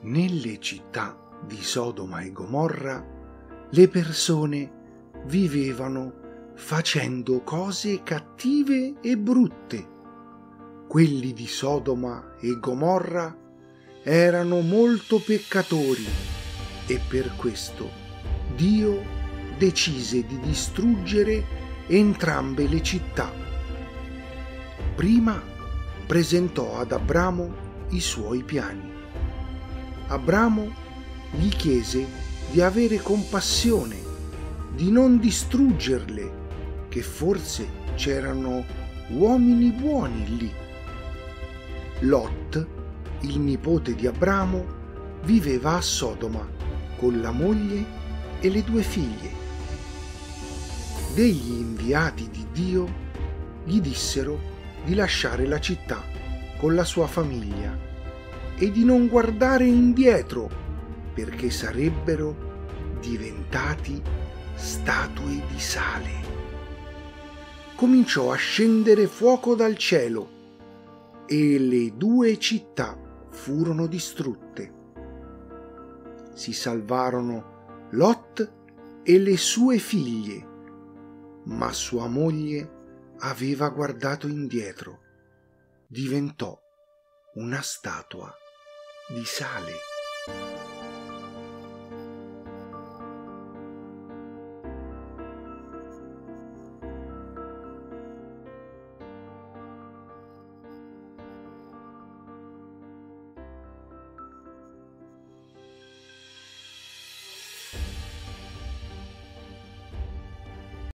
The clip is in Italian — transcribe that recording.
Nelle città di Sodoma e Gomorra le persone vivevano facendo cose cattive e brutte. Quelli di Sodoma e Gomorra erano molto peccatori e per questo Dio decise di distruggere entrambe le città. Prima presentò ad Abramo i suoi piani. Abramo gli chiese di avere compassione, di non distruggerle, che forse c'erano uomini buoni lì. Lot, il nipote di Abramo, viveva a Sodoma con la moglie e le due figlie. Degli inviati di Dio gli dissero di lasciare la città con la sua famiglia e di non guardare indietro perché sarebbero diventati statue di sale. Cominciò a scendere fuoco dal cielo e le due città furono distrutte. Si salvarono Lot e le sue figlie, ma sua moglie aveva guardato indietro diventò una statua di sale.